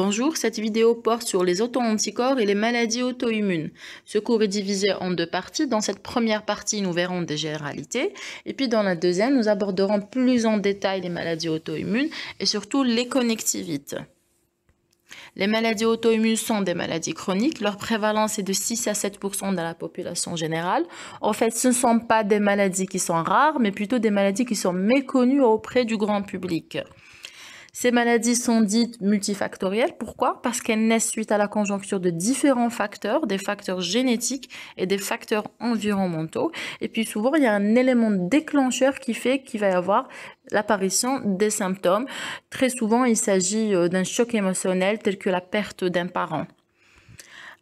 Bonjour, cette vidéo porte sur les auto-anticorps et les maladies auto-immunes. Ce cours est divisé en deux parties. Dans cette première partie, nous verrons des généralités. Et puis dans la deuxième, nous aborderons plus en détail les maladies auto-immunes et surtout les connectivites. Les maladies auto-immunes sont des maladies chroniques. Leur prévalence est de 6 à 7% dans la population générale. En fait, ce ne sont pas des maladies qui sont rares, mais plutôt des maladies qui sont méconnues auprès du grand public. Ces maladies sont dites multifactorielles. Pourquoi? Parce qu'elles naissent suite à la conjoncture de différents facteurs, des facteurs génétiques et des facteurs environnementaux. Et puis souvent, il y a un élément déclencheur qui fait qu'il va y avoir l'apparition des symptômes. Très souvent, il s'agit euh, d'un choc émotionnel tel que la perte d'un parent.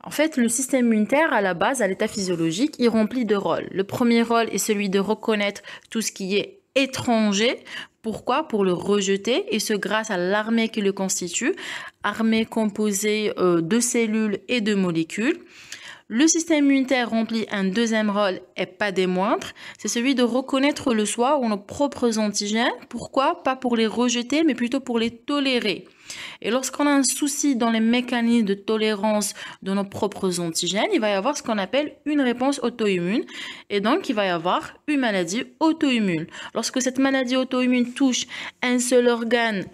En fait, le système immunitaire, à la base, à l'état physiologique, il remplit deux rôles. Le premier rôle est celui de reconnaître tout ce qui est étranger. Pourquoi? Pour le rejeter, et ce grâce à l'armée qui le constitue, armée composée euh, de cellules et de molécules. Le système immunitaire remplit un deuxième rôle et pas des moindres, c'est celui de reconnaître le soi ou nos propres antigènes. Pourquoi? Pas pour les rejeter, mais plutôt pour les tolérer. Et lorsqu'on a un souci dans les mécanismes de tolérance de nos propres antigènes, il va y avoir ce qu'on appelle une réponse auto-immune. Et donc, il va y avoir une maladie auto-immune. Lorsque cette maladie auto-immune touche un seul organe,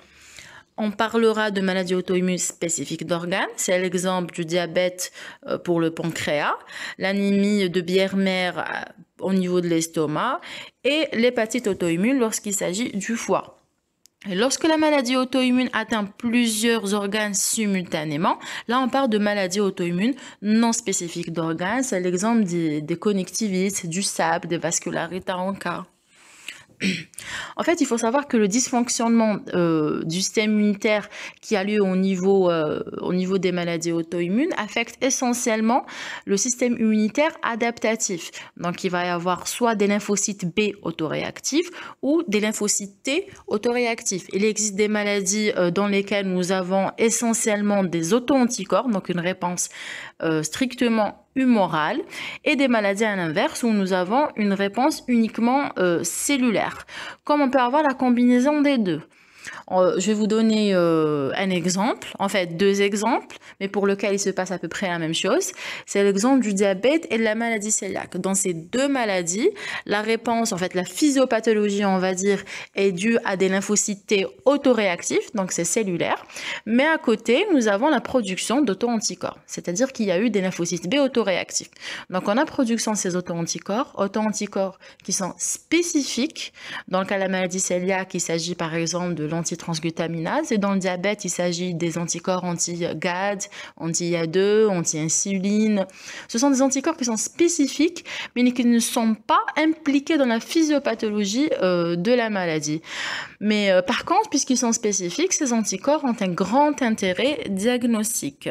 on parlera de maladie auto-immune spécifique d'organes. C'est l'exemple du diabète euh, pour le pancréas, l'anémie de bière-mère euh, au niveau de l'estomac et l'hépatite auto-immune lorsqu'il s'agit du foie. Lorsque la maladie auto-immune atteint plusieurs organes simultanément, là on parle de maladie auto-immune non spécifique d'organes. C'est l'exemple des, connectivites, du SAP, des vascularites en cas. En fait, il faut savoir que le dysfonctionnement euh, du système immunitaire qui a lieu au niveau, euh, au niveau des maladies auto-immunes affecte essentiellement le système immunitaire adaptatif. Donc, il va y avoir soit des lymphocytes B autoréactifs ou des lymphocytes T autoréactifs. Il existe des maladies euh, dans lesquelles nous avons essentiellement des auto-anticorps, donc une réponse strictement humorale et des maladies à l'inverse où nous avons une réponse uniquement euh, cellulaire. Comme on peut avoir la combinaison des deux. Je vais vous donner euh, un exemple, en fait deux exemples, mais pour lequel il se passe à peu près la même chose. C'est l'exemple du diabète et de la maladie cœliaque. Dans ces deux maladies, la réponse, en fait la physiopathologie, on va dire, est due à des lymphocytes T autoréactifs, donc c'est cellulaire. Mais à côté, nous avons la production d'auto-anticorps, c'est-à-dire qu'il y a eu des lymphocytes B autoréactifs. Donc on a production de ces auto-anticorps, auto-anticorps qui sont spécifiques. Dans le cas de la maladie cœliaque, il s'agit par exemple de l'antitransglutaminase. Et dans le diabète, il s'agit des anticorps anti-GAD, anti-IA2, anti-insuline. Ce sont des anticorps qui sont spécifiques, mais qui ne sont pas impliqués dans la physiopathologie euh, de la maladie. Mais euh, par contre, puisqu'ils sont spécifiques, ces anticorps ont un grand intérêt diagnostique.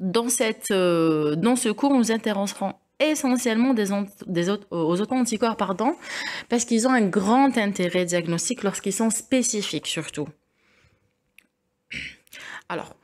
Dans, cette, euh, dans ce cours, nous intéresserons essentiellement des, aux auto-anticorps, pardon, parce qu'ils ont un grand intérêt diagnostique lorsqu'ils sont spécifiques surtout. Alors,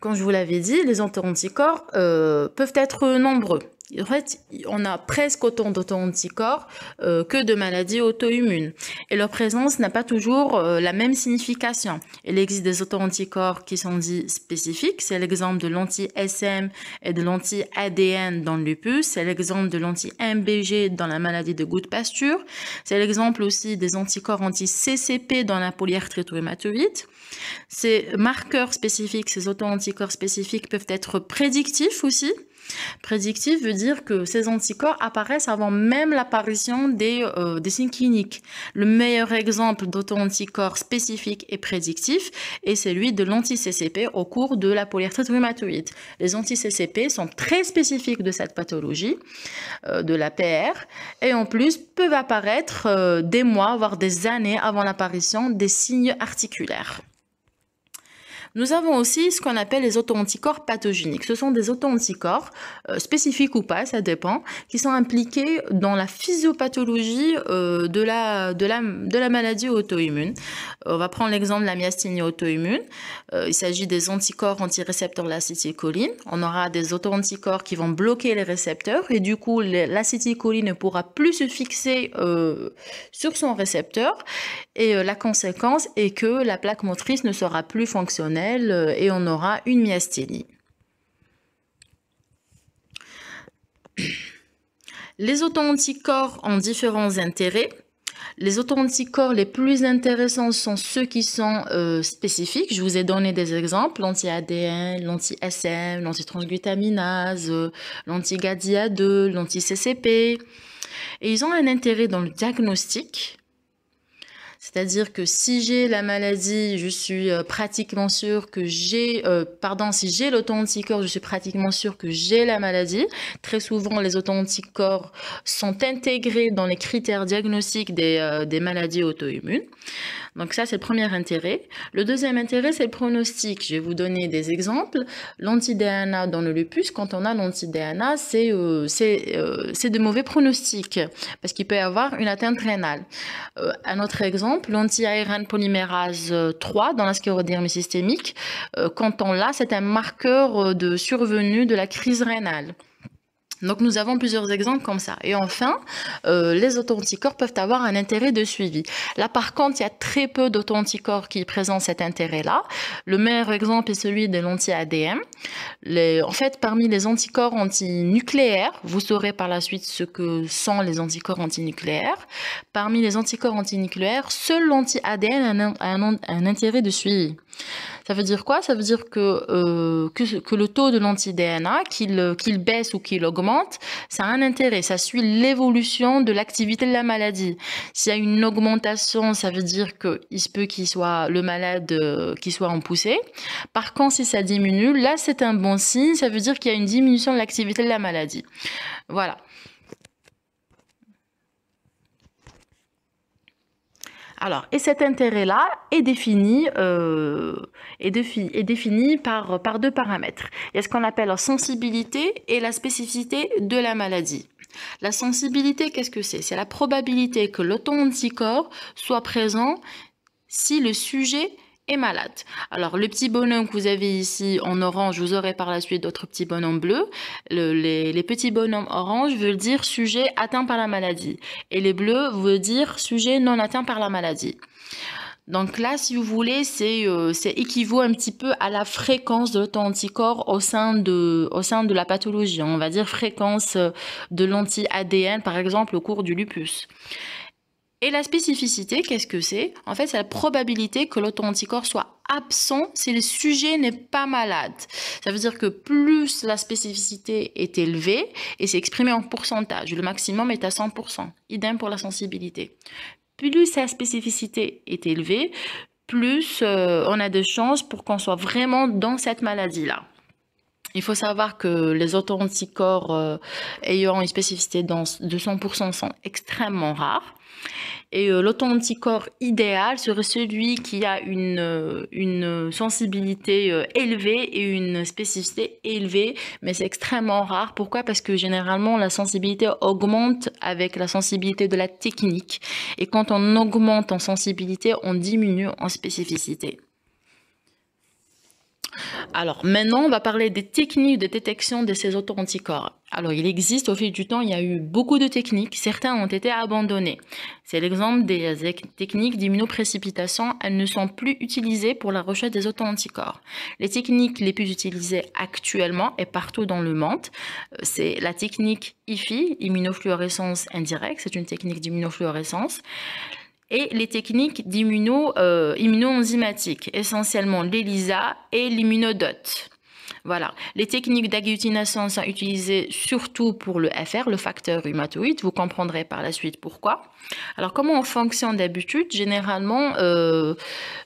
comme je vous l'avais dit, les auto-anticorps euh, peuvent être nombreux. En fait, on a presque autant d'auto-anticorps euh, que de maladies auto-immunes. Et leur présence n'a pas toujours euh, la même signification. Il existe des auto-anticorps qui sont dits spécifiques. C'est l'exemple de l'anti-SM et de l'anti-ADN dans le lupus. C'est l'exemple de l'anti-MBG dans la maladie de goutte pasture. C'est l'exemple aussi des anticorps anti-CCP dans la polyarthrite rhumatoïde. Ces marqueurs spécifiques, ces auto-anticorps spécifiques peuvent être prédictifs aussi. Prédictif veut dire que ces anticorps apparaissent avant même l'apparition des, euh, des signes cliniques. Le meilleur exemple d'auto-anticorps spécifique et prédictif est celui de l'anti-CCP au cours de la polyarthrite rhumatoïde. Les anti-CCP sont très spécifiques de cette pathologie, euh, de la PR, et en plus peuvent apparaître euh, des mois, voire des années avant l'apparition des signes articulaires. Nous avons aussi ce qu'on appelle les auto-anticorps pathogéniques. Ce sont des auto-anticorps, euh, spécifiques ou pas, ça dépend, qui sont impliqués dans la physiopathologie euh, de, la, maladie auto-immune. On va prendre l'exemple de la myasthénie auto-immune. Euh, il s'agit des anticorps antirécepteurs de l'acétylcholine. On aura des auto-anticorps qui vont bloquer les récepteurs et du coup, l'acétylcholine ne pourra plus se fixer sur son récepteur. Et la conséquence est que la plaque motrice ne sera plus fonctionnelle fonctionnelle et on aura une myasthénie. Les auto-anticorps ont différents intérêts. Les auto-anticorps les plus intéressants sont ceux qui sont euh, spécifiques. Je vous ai donné des exemples, l'anti-ADN, l'anti-SM, l'anti-transglutaminase, l'anti-GADIA2, l'anti-CCP. Et ils ont un intérêt dans le diagnostic, c'est-à-dire que si j'ai la maladie, je suis euh, pratiquement sûr que j'ai, euh, pardon, si j'ai l'auto-anticorps, je suis pratiquement sûr que j'ai la maladie. Très souvent, les auto-anticorps sont intégrés dans les critères diagnostiques des, euh, des maladies auto-immunes. Donc ça, c'est le premier intérêt. Le deuxième intérêt, c'est le pronostic. Je vais vous donner des exemples. L'anti-DNA dans le lupus, quand on a l'anti-DNA, c'est euh, de mauvais pronostics parce qu'il peut y avoir une atteinte rénale. Un autre exemple, l'anti-ARN polymérase 3 dans la sclérodermie systémique, quand on l'a, c'est un marqueur de survenue de la crise rénale. Donc nous avons plusieurs exemples comme ça. Et enfin, euh, les auto-anticorps peuvent avoir un intérêt de suivi. Là par contre, il y a très peu d'auto-anticorps qui présentent cet intérêt-là. Le meilleur exemple est celui de l'anti-ADM. En fait, parmi les anticorps antinucléaires, vous saurez par la suite ce que sont les anticorps antinucléaires. Parmi les anticorps antinucléaires, seul l'anti-ADN a un intérêt de suivi. Ça veut dire quoi? Ça veut dire que, euh, que, le taux de l'anti-DNA, qu'il baisse ou qu'il augmente, ça a un intérêt. Ça suit l'évolution de l'activité de la maladie. S'il y a une augmentation, ça veut dire qu'il se peut qu'il soit le malade euh, qui soit en poussée. Par contre, si ça diminue, là, c'est un bon signe. Ça veut dire qu'il y a une diminution de l'activité de la maladie. Voilà. Alors, et cet intérêt-là est défini, euh, est, défini par, par deux paramètres. Il y a ce qu'on appelle la sensibilité et la spécificité de la maladie. La sensibilité, qu'est-ce que c'est? C'est la probabilité que l'auto-anticorps soit présent si le sujet malade. Alors, le petit bonhomme que vous avez ici en orange, vous aurez par la suite d'autres petits bonhommes bleus. les, petits bonhommes orange veulent dire sujet atteint par la maladie. Et les bleus veulent dire sujet non atteint par la maladie. Donc là, si vous voulez, c'est euh, équivaut un petit peu à la fréquence de l'auto-anticorps au, sein de, au sein de la pathologie. On va dire fréquence de l'anti-ADN, par exemple, au cours du lupus. Et la spécificité, qu'est-ce que c'est? En fait, c'est la probabilité que l'auto-anticorps soit absent si le sujet n'est pas malade. Ça veut dire que plus la spécificité est élevée, et c'est exprimé en pourcentage, le maximum est à 100%. Idem pour la sensibilité. Plus la spécificité est élevée, plus euh, on a de chances pour qu'on soit vraiment dans cette maladie-là. Il faut savoir que les auto-anticorps euh, ayant une spécificité de 100% sont extrêmement rares. Et euh, l'auto-anticorps idéal serait celui qui a une, euh, une sensibilité euh, élevée et une spécificité élevée, mais c'est extrêmement rare. Pourquoi? Parce que généralement, la sensibilité augmente avec la sensibilité de la technique. Et quand on augmente en sensibilité, on diminue en spécificité. Alors maintenant, on va parler des techniques de détection de ces auto-anticorps. Alors il existe au fil du temps, il y a eu beaucoup de techniques, certains ont été abandonnés. C'est l'exemple des techniques d'immunoprécipitation, elles ne sont plus utilisées pour la recherche des auto-anticorps. Les techniques les plus utilisées actuellement et partout dans le monde, euh, c'est la technique IFI, immunofluorescence indirecte, c'est une technique d'immunofluorescence et les techniques d'immuno, euh, essentiellement l'ELISA et l'immunodote. Voilà. Les techniques d'agglutination sont utilisées surtout pour le FR, le facteur rhumatoïde. Vous comprendrez par la suite pourquoi. Alors, comment on fonctionne d'habitude? Généralement, euh,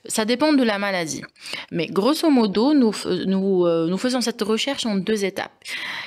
ça dépend de la maladie. Mais grosso modo, nous, euh, nous faisons cette recherche en deux étapes.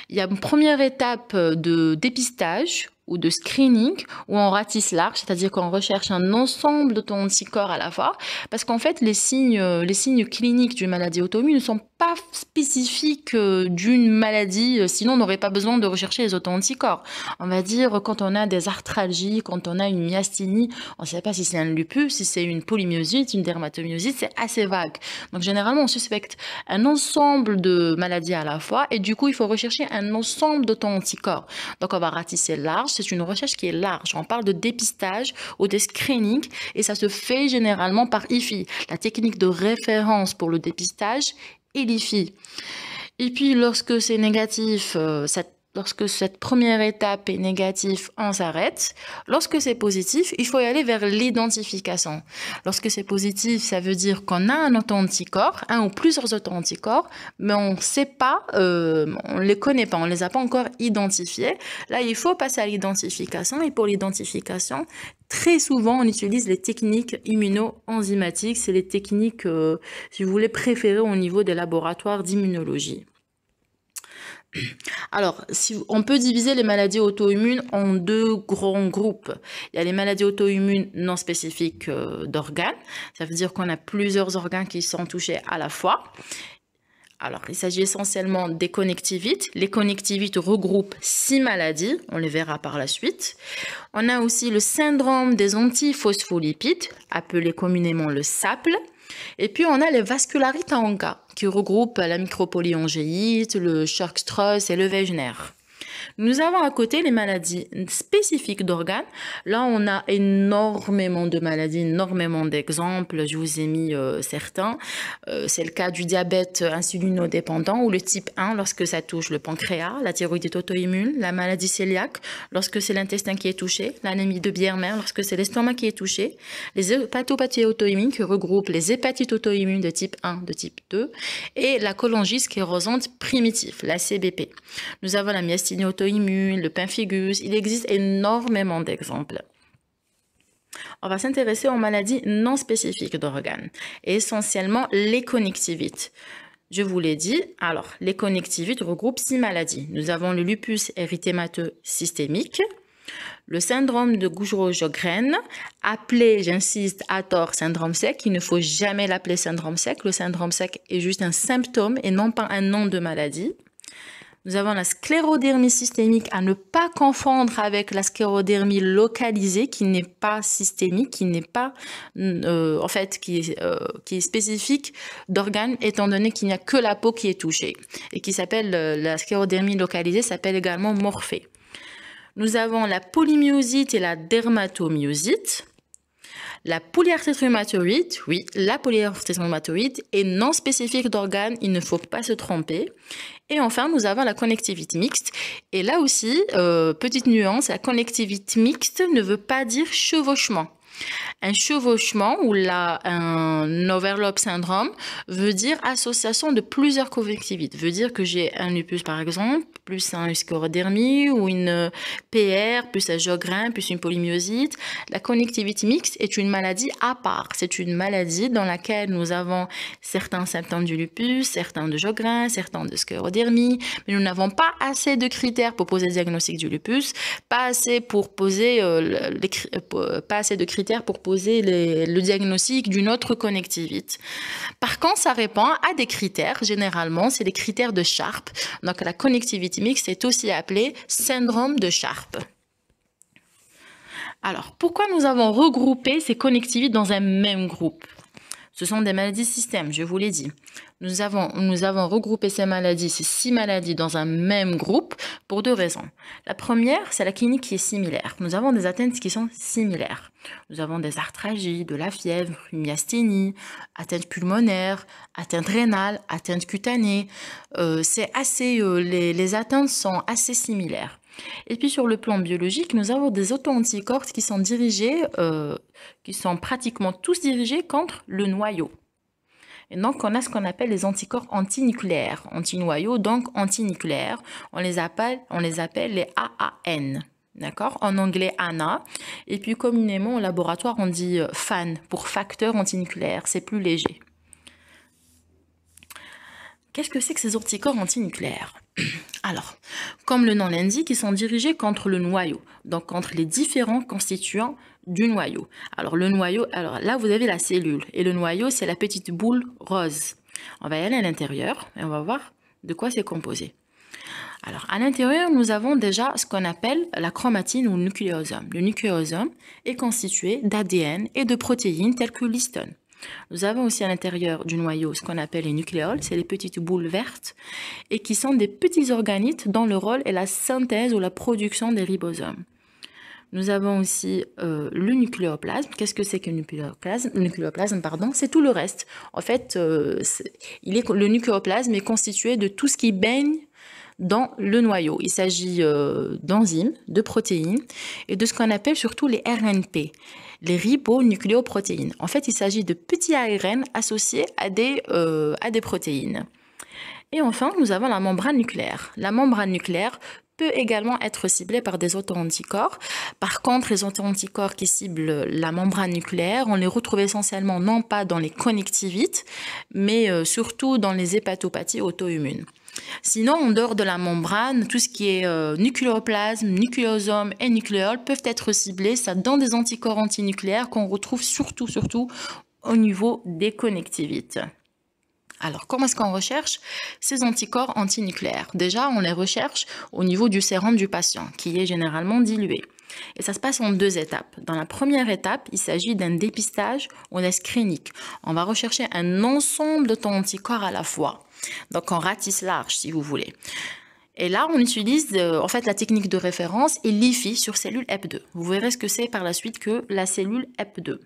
Il y a une première étape de dépistage ou de screening où on ratisse large, c'est-à-dire qu'on recherche un ensemble d'auto-anticorps à la fois, parce qu'en fait, les signes, les signes cliniques d'une maladie auto-immune ne sont pas spécifique euh, d'une maladie, euh, sinon on n'aurait pas besoin de rechercher les auto-anticorps. On va dire quand on a des arthralgies, quand on a une myasthénie, on ne sait pas si c'est un lupus, si c'est une polymyosite, une dermatomyosite, c'est assez vague. Donc généralement on suspecte un ensemble de maladies à la fois et du coup il faut rechercher un ensemble d'auto-anticorps. Donc on va ratisser large, c'est une recherche qui est large. On parle de dépistage ou de screening et ça se fait généralement par IFI, la technique de référence pour le dépistage et. Et puis lorsque c'est négatif, euh, lorsque cette première étape est négative, on s'arrête. Lorsque c'est positif, il faut aller vers l'identification. Lorsque c'est positif, ça veut dire qu'on a un auto-anticorps, un ou plusieurs auto-anticorps, mais on ne sait pas, euh, on ne les connaît pas, on ne les a pas encore identifiés. Là, il faut passer à l'identification. Et pour l'identification, Très souvent, on utilise les techniques immuno-enzymatiques. C'est les techniques, euh, si vous voulez, préférées au niveau des laboratoires d'immunologie. Alors, on peut diviser les maladies auto-immunes en deux grands groupes. Il y a les maladies auto-immunes non spécifiques euh, d'organes. Ça veut dire qu'on a plusieurs organes qui sont touchés à la fois. Alors, il s'agit essentiellement des connectivites. Les connectivites regroupent six maladies, on les verra par la suite. On a aussi le syndrome des antiphospholipides, appelé communément le SAPL. Et puis, on a les vascularites en cas, qui regroupent la micropolyangéite, le Sturck-Strauss et le Wegener. Nous avons à côté les maladies spécifiques d'organes. Là, on a énormément de maladies, énormément d'exemples. Je vous ai mis euh, certains. Euh, c'est le cas du diabète insulinodépendant ou le type 1 lorsque ça touche le pancréas, la thyroïdite auto-immune, la maladie cœliaque lorsque c'est l'intestin qui est touché, l'anémie de Biermer lorsque c'est l'estomac qui est touché, les hépatopathies auto-immunes qui regroupent les hépatites auto-immunes de type 1, de type 2 et la cholangite sclérosante primitive, la CBP. Nous avons la myasthénie auto le pemphigus, il existe énormément d'exemples. On va s'intéresser aux maladies non spécifiques d'organes, essentiellement les connectivites. Je vous l'ai dit, alors les connectivites regroupent six maladies. Nous avons le lupus érythémateux systémique, le syndrome de Gougereau-Jogren, appelé, j'insiste, à tort syndrome sec. Il ne faut jamais l'appeler syndrome sec. Le syndrome sec est juste un symptôme et non pas un nom de maladie. Nous avons la sclérodermie systémique à ne pas confondre avec la sclérodermie localisée qui n'est pas systémique, qui n'est pas, euh, en fait, qui est, euh, qui est spécifique d'organes étant donné qu'il n'y a que la peau qui est touchée et qui s'appelle, euh, la sclérodermie localisée s'appelle également morphée. Nous avons la polymyosite et la dermatomyosite. La polyarthrite rhumatoïde, oui, la polyarthrite rhumatoïde est non spécifique d'organes, il ne faut pas se tromper. Et enfin, nous avons la connectivité mixte. Et là aussi, euh, petite nuance, la connectivité mixte ne veut pas dire chevauchement. Un chevauchement ou un overlap syndrome veut dire association de plusieurs connectivités. Veut dire que j'ai un lupus par exemple, plus un sclerodermie ou une PR, plus un Jogren, plus une polymyosite. La connectivité mixte est une maladie à part. C'est une maladie dans laquelle nous avons certains symptômes du lupus, certains de Jogren, certains de sclérodermie, mais nous n'avons pas assez de critères pour poser le diagnostic du lupus, pas assez pour poser euh, les, euh, pas assez de critères pour poser le diagnostic d'une autre connectivité. Par contre, ça répond à des critères. Généralement, c'est des critères de Sharp. Donc, la connectivité mixte est aussi appelée syndrome de Sharp. Alors, pourquoi nous avons regroupé ces connectivités dans un même groupe? Ce sont des maladies système, je vous l'ai dit. Nous avons, nous avons regroupé ces maladies, ces six maladies, dans un même groupe pour deux raisons. La première, c'est la clinique qui est similaire. Nous avons des atteintes qui sont similaires. Nous avons des arthralgies, de la fièvre, une myasthénie, atteinte pulmonaire, atteinte rénale, atteinte cutanée. Euh, c'est assez, euh, les, les atteintes sont assez similaires. Et puis sur le plan biologique, nous avons des auto-anticorps qui sont dirigés, euh, qui sont pratiquement tous dirigés contre le noyau. Et donc, on a ce qu'on appelle les anticorps antinucléaires, antinoyaux, donc antinucléaires. On les appelle, on les appelle les AAN. D'accord? En anglais, ANA. Et puis, communément, au laboratoire, on dit euh, FAN pour facteur antinucléaire. C'est plus léger. Qu'est-ce que c'est que ces anticorps antinucléaires? Alors, comme le nom l'indique, ils sont dirigés contre le noyau, donc contre les différents constituants du noyau. Alors le noyau, alors là vous avez la cellule et le noyau c'est la petite boule rose. On va y aller à l'intérieur et on va voir de quoi c'est composé. Alors, à l'intérieur, nous avons déjà ce qu'on appelle la chromatine ou le nucléosome. Le nucléosome est constitué d'ADN et de protéines telles que l'histone. Nous avons aussi à l'intérieur du noyau ce qu'on appelle les nucléoles, c'est les petites boules vertes, et qui sont des petits organites dont le rôle est la synthèse ou la production des ribosomes. Nous avons aussi euh, le nucléoplasme. Qu'est-ce que c'est que le nucléoplasme? Nucléoplasme, pardon, c'est tout le reste. En fait, euh, il est, le nucléoplasme est constitué de tout ce qui baigne dans le noyau. Il s'agit euh, d'enzymes, de protéines et de ce qu'on appelle surtout les RNP, les ribonucléoprotéines. En fait, il s'agit de petits ARN associés à des, à des protéines. Et enfin, nous avons la membrane nucléaire. La membrane nucléaire peut également être ciblée par des auto-anticorps. Par contre, les auto-anticorps qui ciblent la membrane nucléaire, on les retrouve essentiellement non pas dans les connectivites, mais euh, surtout dans les hépatopathies auto-immunes. Sinon, en dehors de la membrane, tout ce qui est euh, nucléoplasme, nucléosome et nucléole peuvent être ciblés dans des anticorps antinucléaires qu'on retrouve surtout, surtout au niveau des connectivites. Alors, comment est-ce qu'on recherche ces anticorps antinucléaires? Déjà, on les recherche au niveau du sérum du patient, qui est généralement dilué. Et ça se passe en deux étapes. Dans la première étape, il s'agit d'un dépistage ou d'un screening. On va rechercher un ensemble de ton anticorps à la fois. Donc, on ratisse large, si vous voulez. Et là, on utilise euh, en fait la technique de référence et l'IFI sur cellule EP2. Vous verrez ce que c'est par la suite que la cellule EP2.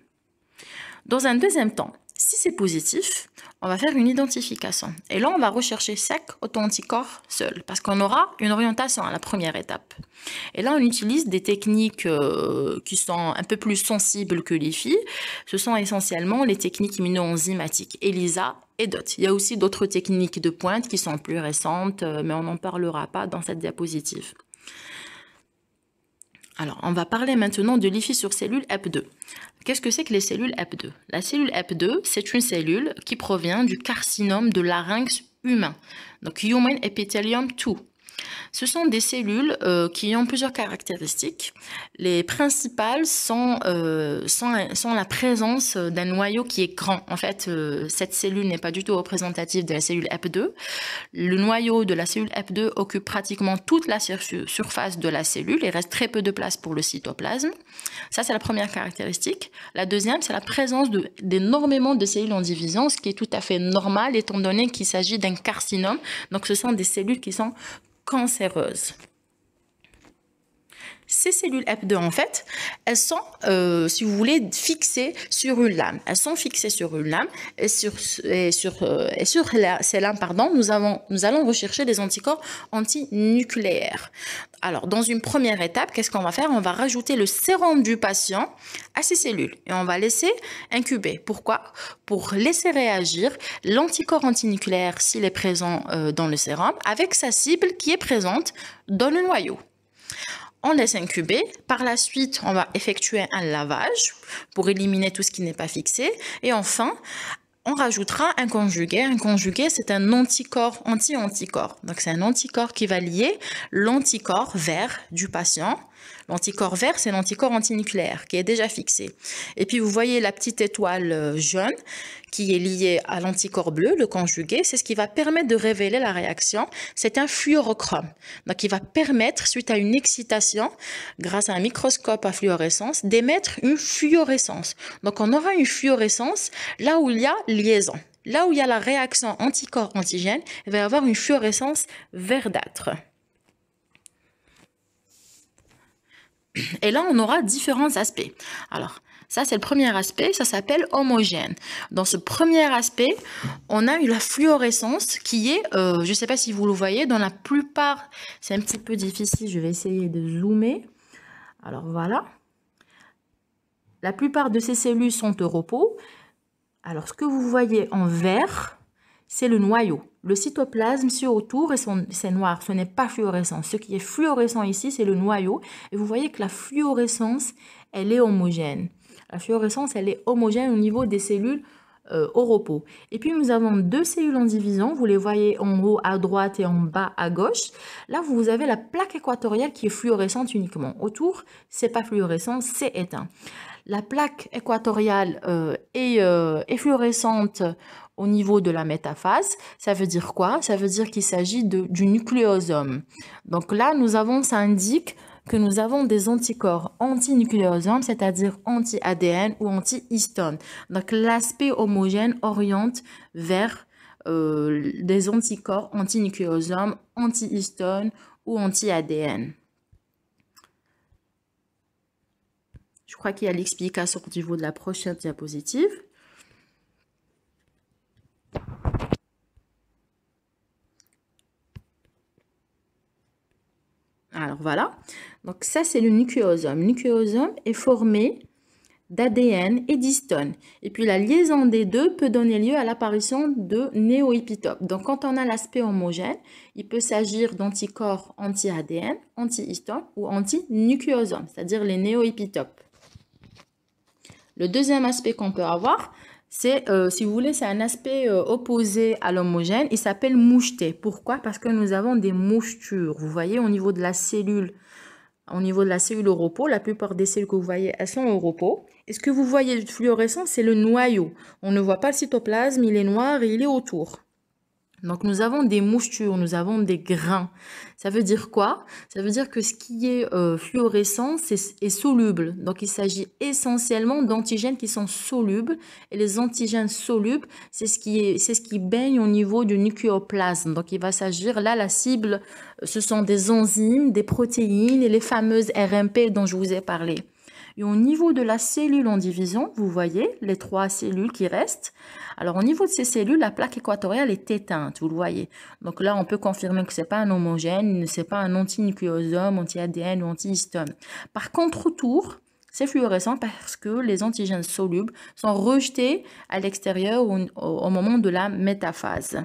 Dans un deuxième temps, si c'est positif, on va faire une identification. Et là, on va rechercher sec auto-anticorps seul, parce qu'on aura une orientation à la première étape. Et là, on utilise des techniques euh, qui sont un peu plus sensibles que l'IFI. Ce sont essentiellement les techniques immunoenzymatiques, ELISA et DOT. Il y a aussi d'autres techniques de pointe qui sont plus récentes, euh, mais on n'en parlera pas dans cette diapositive. Alors, on va parler maintenant de l'IFI sur cellule EP2. Qu'est-ce que c'est que les cellules EP2 La cellule EP2, c'est une cellule qui provient du carcinome de larynx humain, donc Human Epithelium 2. Ce sont des cellules euh, qui ont plusieurs caractéristiques. Les principales sont, euh, sont, la présence d'un noyau qui est grand. En fait, euh, cette cellule n'est pas du tout représentative de la cellule EP2. Le noyau de la cellule EP2 occupe pratiquement toute la surface de la cellule. Il reste très peu de place pour le cytoplasme. Ça, c'est la première caractéristique. La deuxième, c'est la présence d'énormément de, cellules en division, ce qui est tout à fait normal étant donné qu'il s'agit d'un carcinome. Donc, ce sont des cellules qui sont cancéreuses. Ces cellules EP2, en fait, elles sont, euh, si vous voulez, fixées sur une lame. Elles sont fixées sur une lame et sur, et sur, euh, et sur ces lames, pardon, nous, avons, nous allons rechercher des anticorps antinucléaires. Alors, dans une première étape, qu'est-ce qu'on va faire? On va rajouter le sérum du patient à ces cellules et on va laisser incuber. Pourquoi? Pour laisser réagir l'anticorps antinucléaire s'il est présent euh, dans le sérum avec sa cible qui est présente dans le noyau on laisse incuber. Par la suite, on va effectuer un lavage pour éliminer tout ce qui n'est pas fixé. Et enfin, on rajoutera un conjugué. Un conjugué, c'est un anticorps anti-anticorps. Donc, c'est un anticorps qui va lier l'anticorps vert du patient L'anticorps vert, c'est l'anticorps antinucléaire qui est déjà fixé. Et puis vous voyez la petite étoile euh, jaune qui est liée à l'anticorps bleu, le conjugué, c'est ce qui va permettre de révéler la réaction. C'est un fluorochrome. Donc il va permettre, suite à une excitation, grâce à un microscope à fluorescence, d'émettre une fluorescence. Donc on aura une fluorescence là où il y a liaison. Là où il y a la réaction anticorps-antigène, il va y avoir une fluorescence verdâtre. Et là, on aura différents aspects. Alors, ça, c'est le premier aspect, ça s'appelle homogène. Dans ce premier aspect, on a eu la fluorescence qui est, euh, je ne sais pas si vous le voyez, dans la plupart, c'est un petit peu difficile, je vais essayer de zoomer. Alors voilà. La plupart de ces cellules sont au repos. Alors, ce que vous voyez en vert, c'est le noyau. Le cytoplasme sur autour, c'est noir, ce n'est pas fluorescent. Ce qui est fluorescent ici, c'est le noyau. Et vous voyez que la fluorescence, elle est homogène. La fluorescence, elle est homogène au niveau des cellules euh, au repos. Et puis nous avons deux cellules en division, vous les voyez en haut à droite et en bas à gauche. Là, vous avez la plaque équatoriale qui est fluorescente uniquement. Autour, c'est pas fluorescent, c'est éteint. La plaque équatoriale euh, est, est, fluorescente au niveau de la métaphase. Ça veut dire quoi? Ça veut dire qu'il s'agit du nucléosome. Donc là, nous avons, ça indique que nous avons des anticorps anti-nucléosomes, c'est-à-dire anti-ADN ou anti-histone. Donc l'aspect homogène oriente vers euh, des anticorps anti-nucléosomes, anti-histone ou anti-ADN. Je crois qu'il y a l'explication au niveau de la prochaine diapositive. Alors voilà, donc ça c'est le nucléosome. Le nucléosome est formé d'ADN et d'histone. Et puis la liaison des deux peut donner lieu à l'apparition de néoépitopes. Donc quand on a l'aspect homogène, il peut s'agir d'anticorps anti-ADN, anti-histone ou anti-nucléosome, c'est-à-dire les néoépitopes. Le deuxième aspect qu'on peut avoir, c'est, euh, si vous voulez, c'est un aspect euh, opposé à l'homogène. Il s'appelle moucheté. Pourquoi? Parce que nous avons des mouchetures. Vous voyez, au niveau de la cellule, au niveau de la cellule au repos, la plupart des cellules que vous voyez, elles sont au repos. Et ce que vous voyez de fluorescent, c'est le noyau. On ne voit pas le cytoplasme, il est noir et il est autour. Donc nous avons des mouchetures, nous avons des grains. Ça veut dire quoi? Ça veut dire que ce qui est euh, fluorescent est, soluble. Donc il s'agit essentiellement d'antigènes qui sont solubles. Et les antigènes solubles, c'est ce, qui est, ce qui baigne au niveau du nucléoplasme. Donc il va s'agir, là la cible, ce sont des enzymes, des protéines et les fameuses RMP dont je vous ai parlé. Et au niveau de la cellule en division, vous voyez les trois cellules qui restent. Alors au niveau de ces cellules, la plaque équatoriale est éteinte, vous le voyez. Donc là, on peut confirmer que ce n'est pas un homogène, ce n'est pas un antinucléosome, anti-ADN ou anti-histone. Par contre, autour, c'est fluorescent parce que les antigènes solubles sont rejetés à l'extérieur au, au, moment de la métaphase.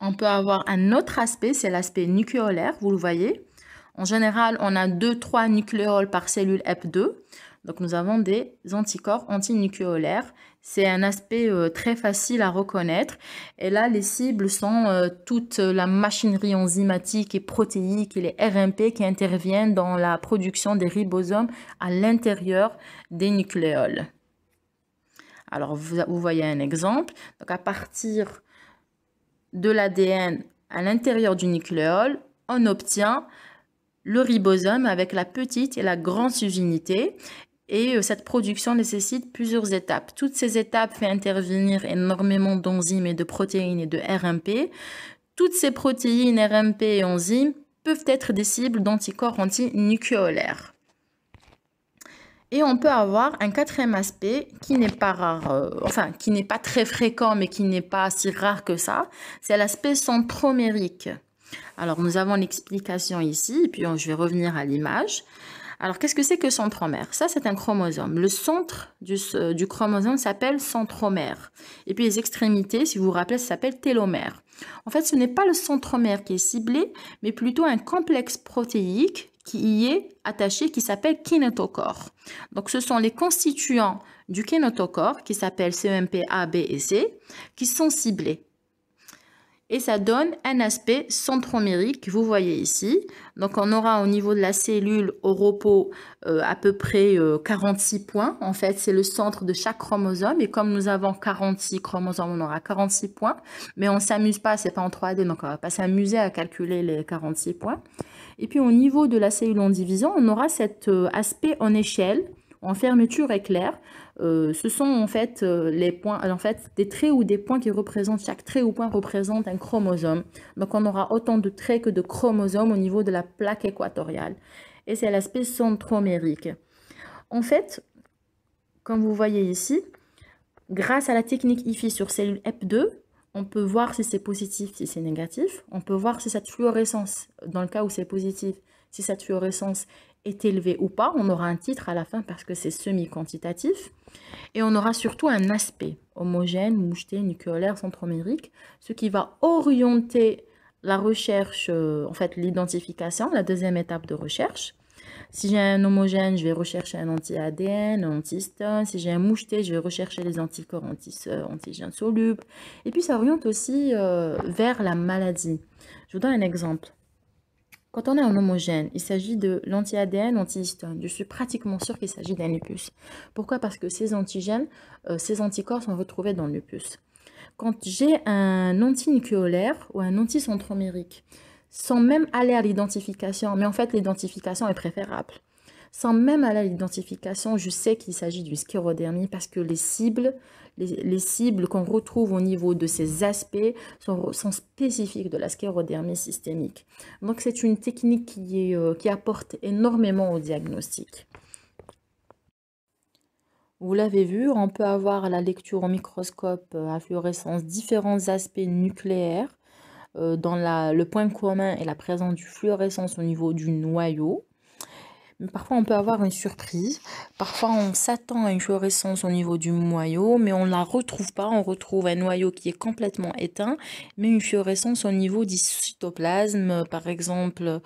On peut avoir un autre aspect, c'est l'aspect nucléolaire, vous le voyez. En général, on a 2-3 nucléoles par cellule EP2. Donc, nous avons des anticorps antinucléolaires. C'est un aspect euh, très facile à reconnaître. Et là, les cibles sont euh, toute la machinerie enzymatique et protéique et les RMP qui interviennent dans la production des ribosomes à l'intérieur des nucléoles. Alors, vous, vous voyez un exemple. Donc, à partir de l'ADN à l'intérieur du nucléole, on obtient le ribosome avec la petite et la grande suginité. Et euh, cette production nécessite plusieurs étapes. Toutes ces étapes font intervenir énormément d'enzymes et de protéines et de RMP. Toutes ces protéines, RMP et enzymes peuvent être des cibles d'anticorps antinucléolaires. Et on peut avoir un quatrième aspect qui n'est pas rare, euh, enfin qui n'est pas très fréquent mais qui n'est pas si rare que ça, c'est l'aspect centromérique. Alors, nous avons l'explication ici, et puis je vais revenir à l'image. Alors, qu'est-ce que c'est que centromère Ça, c'est un chromosome. Le centre du, du chromosome s'appelle centromère. Et puis, les extrémités, si vous vous rappelez, ça s'appelle télomère. En fait, ce n'est pas le centromère qui est ciblé, mais plutôt un complexe protéique qui y est attaché, qui s'appelle kinétocore. Donc, ce sont les constituants du kinétocore, qui s'appellent CEMP A, B et C, qui sont ciblés et ça donne un aspect centromérique, vous voyez ici. Donc on aura au niveau de la cellule au repos euh, à peu près 46 euh, points. En fait, c'est le centre de chaque chromosome et comme nous avons 46 chromosomes, on aura 46 points. Mais on s'amuse pas, c'est pas en 3D, donc on va pas s'amuser à calculer les 46 points. Et puis au niveau de la cellule en division, on aura cet euh, aspect en échelle en fermeture éclair. Euh, ce sont en fait euh, les points, en fait des traits ou des points qui représentent, chaque trait ou point représente un chromosome. Donc on aura autant de traits que de chromosomes au niveau de la plaque équatoriale. Et c'est l'aspect centromérique. En fait, comme vous voyez ici, grâce à la technique IFI sur cellule EP2, on peut voir si c'est positif, si c'est négatif. On peut voir si cette fluorescence, dans le cas où c'est positif, si cette fluorescence est élevé ou pas. On aura un titre à la fin parce que c'est semi-quantitatif. Et on aura surtout un aspect homogène, moucheté, nucléolaire, centromérique, ce qui va orienter la recherche, euh, en fait l'identification, la deuxième étape de recherche. Si j'ai un homogène, je vais rechercher un anti-ADN, un anti-histone. Si j'ai un moucheté, je vais rechercher les anticorps anti antigènes solubles. Et puis ça oriente aussi euh, vers la maladie. Je vous donne un exemple. Quand on a un homogène, il s'agit de l'anti-ADN, anti-histone. Je suis pratiquement sûre qu'il s'agit d'un lupus. Pourquoi? Parce que ces antigènes, euh, ces anticorps sont retrouvés dans le lupus. Quand j'ai un antinucléolaire ou un anticentromérique, sans même aller à l'identification, mais en fait l'identification est préférable. Sans même aller à l'identification, je sais qu'il s'agit d'une sclérodermie parce que les cibles, les, cibles qu'on retrouve au niveau de ces aspects sont, spécifiques de la sclérodermie systémique. Donc c'est une technique qui, euh, qui apporte énormément au diagnostic. Vous l'avez vu, on peut avoir la lecture au microscope euh, à fluorescence différents aspects nucléaires. Euh, dans le point commun est la présence du fluorescence au niveau du noyau. Parfois, on peut avoir une surprise. Parfois, on s'attend à une fluorescence au niveau du noyau, mais on ne la retrouve pas. On retrouve un noyau qui est complètement éteint, mais une fluorescence au niveau du cytoplasme, par exemple.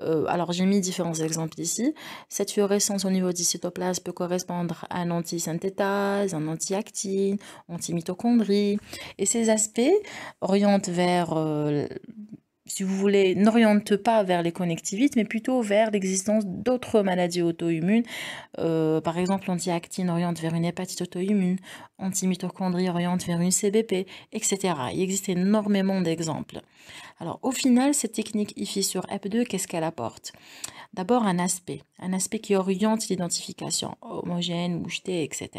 Euh, alors, j'ai mis différents exemples ici. Cette fluorescence au niveau du cytoplasme peut correspondre à un antisynthétase, un antiactine, antimitochondrie. Et ces aspects orientent vers euh, si vous voulez, n'oriente pas vers les connectivites, mais plutôt vers l'existence d'autres maladies auto-immunes. Euh, par exemple, l'antiactine oriente vers une hépatite auto-immune, antimitochondrie oriente vers une CBP, etc. Il existe énormément d'exemples. Alors, au final, cette technique IFI sur EP2, qu'est-ce qu'elle apporte? D'abord, un aspect, un aspect qui oriente l'identification homogène, moucheté, etc.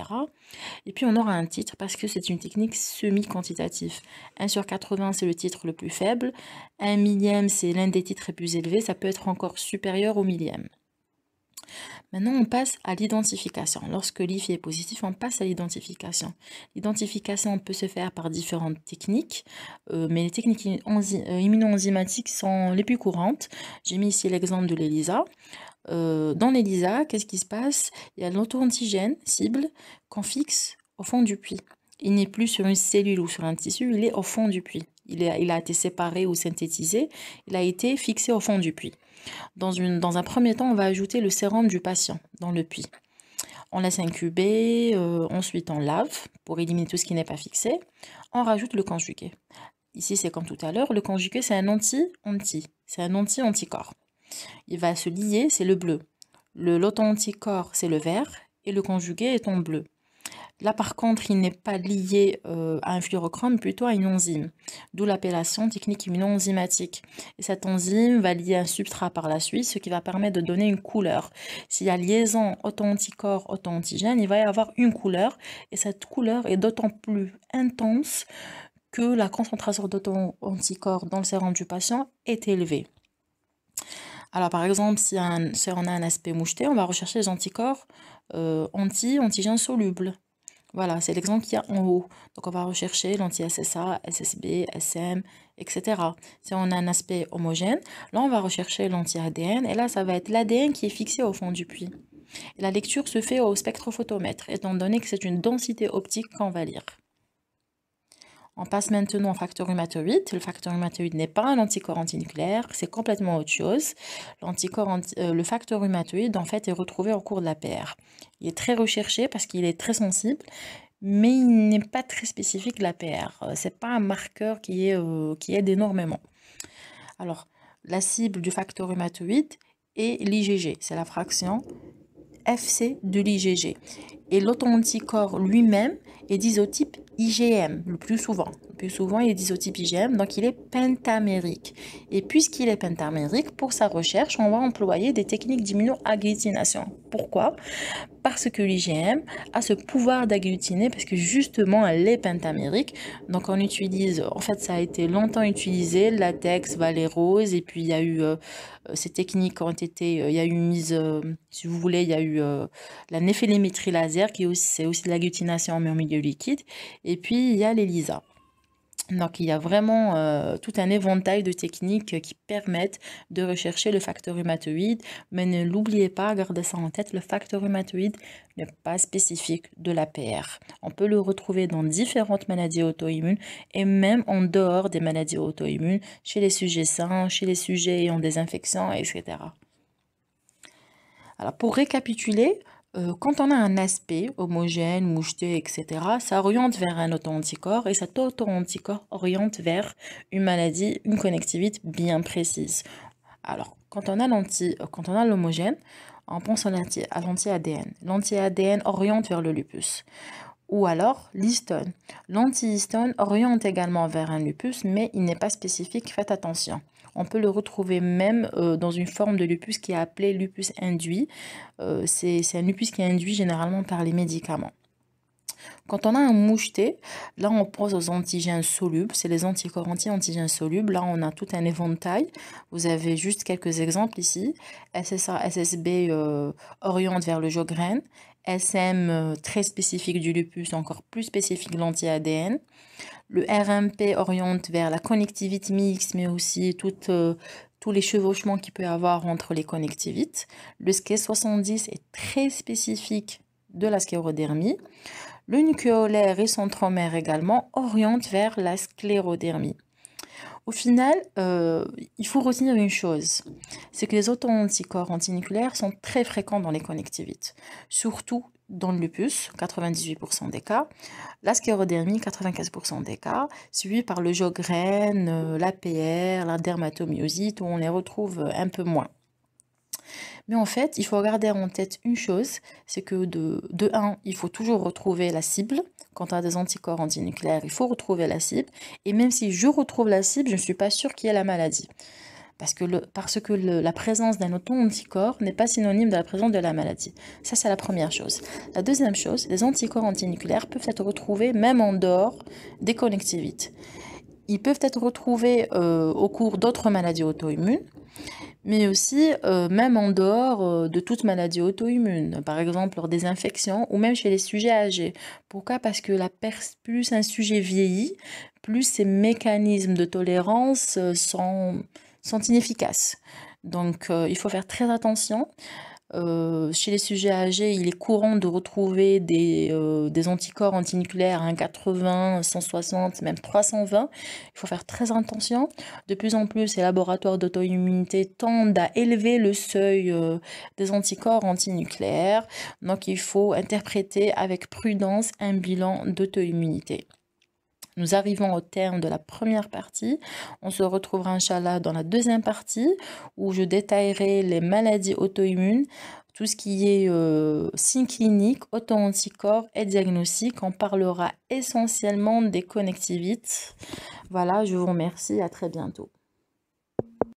Et puis, on aura un titre parce que c'est une technique semi-quantitative. 1 sur 80, c'est le titre le plus faible. 1 millième, c'est l'un des titres les plus élevés. Ça peut être encore supérieur au millième. Maintenant, on passe à l'identification. Lorsque l'IFI est positif, on passe à l'identification. L'identification peut se faire par différentes techniques, euh, mais les techniques euh, immunoenzymatiques sont les plus courantes. J'ai mis ici l'exemple de l'ELISA. Euh, dans l'ELISA, qu'est-ce qui se passe? Il y a l'auto-antigène cible qu'on fixe au fond du puits. Il n'est plus sur une cellule ou sur un tissu, il est au fond du puits. Il, il a été séparé ou synthétisé, il a été fixé au fond du puits. Dans, un premier temps, on va ajouter le sérum du patient dans le puits. On laisse incuber, euh, ensuite on lave pour éliminer tout ce qui n'est pas fixé. On rajoute le conjugué. Ici, c'est comme tout à l'heure, le conjugué, c'est un anti-anti, c'est un anti-anticorps. Il va se lier, c'est le bleu. Le l'auto-anticorps, c'est le vert, et le conjugué est en bleu. Là, par contre, il n'est pas lié euh, à un fluorochrome, plutôt à une enzyme, d'où l'appellation technique immunoenzymatique. Et cette enzyme va lier un substrat par la suite, ce qui va permettre de donner une couleur. S'il y a liaison auto-anticorps, auto-antigène, il va y avoir une couleur, et cette couleur est d'autant plus intense que la concentration d'auto-anticorps dans le sérum du patient est élevée. Alors par exemple, si, on a un aspect moucheté, on va rechercher les anticorps euh, anti-antigènes solubles. Voilà, c'est l'exemple qu'il y a en haut. Donc, on va rechercher l'anti-SSA, SSB, SM, etc. Si on a un aspect homogène, là, on va rechercher l'anti-ADN. Et là, ça va être l'ADN qui est fixé au fond du puits. la lecture se fait au spectrophotomètre, étant donné que c'est une densité optique qu'on va lire. On passe maintenant au facteur rhumatoïde. Le facteur rhumatoïde n'est pas un anticorps antinucléaire, c'est complètement autre chose. Euh, le facteur rhumatoïde, en fait, est retrouvé au cours de la PR. Il est très recherché parce qu'il est très sensible, mais il n'est pas très spécifique de la PR. Euh, c'est pas un marqueur qui, euh, qui aide énormément. Alors, la cible du facteur rhumatoïde est l'IgG, c'est la fraction FC de l'IgG. Et l'auto-anticorps lui-même est d'isotype IgM le plus souvent. Le plus souvent, il est d'isotype IgM, donc il est pentamérique. Et puisqu'il est pentamérique, pour sa recherche, on va employer des techniques d'immunoagglutination. Pourquoi? Parce que l'IgM a ce pouvoir d'agglutiner, parce que justement, elle est pentamérique. Donc on utilise, en fait, ça a été longtemps utilisé, latex, valérose, et puis il y a eu, euh, ces techniques ont été, euh, il y a eu mise, euh, si vous voulez, il y a eu la néphélémétrie laser, est aussi, de l'agglutination mais en milieu liquide. Et puis, il y a l'ELISA. Donc, il y a vraiment euh, tout un éventail de techniques qui permettent de rechercher le facteur rhumatoïde. Mais ne l'oubliez pas, gardez ça en tête, le facteur rhumatoïde n'est pas spécifique de l'APR. On peut le retrouver dans différentes maladies auto-immunes et même en dehors des maladies auto-immunes, chez les sujets sains, chez les sujets ayant des infections, etc. Alors, pour récapituler, euh, quand on a un aspect homogène, moucheté, etc., ça oriente vers un auto-anticorps et cet auto-anticorps oriente vers une maladie, une connectivité bien précise. Alors, Quand on a l'anti, quand on a l'homogène, on pense à l'anti-ADN. L'anti-ADN oriente vers le lupus. Ou alors l'histone. L'anti-histone oriente également vers un lupus, mais il n'est pas spécifique, faites attention. On peut le retrouver même euh, dans une forme de lupus qui est appelée lupus induit. Euh, c'est un lupus qui est induit généralement par les médicaments. Quand on a un moucheté, là on pense aux antigènes solubles, c'est les anticorps anti-antigènes solubles. Là on a tout un éventail. Vous avez juste quelques exemples ici. SSA, SSB euh, oriente vers le Jogren. SM euh, très spécifique du lupus, encore plus spécifique de l'anti-ADN. Le RMP oriente vers la connectivité mixte, mais aussi euh, tous les chevauchements qu'il peut y avoir entre les connectivites. Le SK70 est très spécifique de la sclérodermie. Le nucléolaire et centromère également orientent vers la sclérodermie. Au final, euh, il faut retenir une chose, c'est que les auto-anticorps antinucléaires sont très fréquents dans les connectivites, surtout dans le lupus, 98% des cas, la sclérodermie, 95% des cas, suivi par le Jogren, euh, l'APR, la dermatomyosite, où on les retrouve un peu moins. Mais en fait, il faut garder en tête une chose, c'est que de, de 1, il faut toujours retrouver la cible. Quand on a des anticorps antinucléaires, il faut retrouver la cible. Et même si je retrouve la cible, je ne suis pas sûre qu'il y ait la maladie. Parce que, parce que la présence d'un auto-anticorps n'est pas synonyme de la présence de la maladie. Ça, c'est la première chose. La deuxième chose, les anticorps antinucléaires peuvent être retrouvés même en dehors des connectivites. Ils peuvent être retrouvés euh, au cours d'autres maladies auto-immunes, mais aussi euh, même en dehors euh, de toute maladie auto-immune, par exemple lors des infections ou même chez les sujets âgés. Pourquoi? Parce que la plus un sujet vieillit, plus ses mécanismes de tolérance sont, sont inefficaces. Donc il faut faire très attention. Euh, chez les sujets âgés, il est courant de retrouver des, euh, anticorps antinucléaires à 80, 160, même 320. Il faut faire très attention. De plus en plus, les laboratoires d'auto-immunité tendent à élever le seuil euh, des anticorps antinucléaires. Donc, il faut interpréter avec prudence un bilan d'auto-immunité. Nous arrivons au terme de la première partie. On se retrouvera, Inch'Allah, dans la deuxième partie où je détaillerai les maladies auto-immunes, tout ce qui est euh, signes cliniques, auto-anticorps et diagnostic. On parlera essentiellement des connectivites. Voilà, je vous remercie. À très bientôt.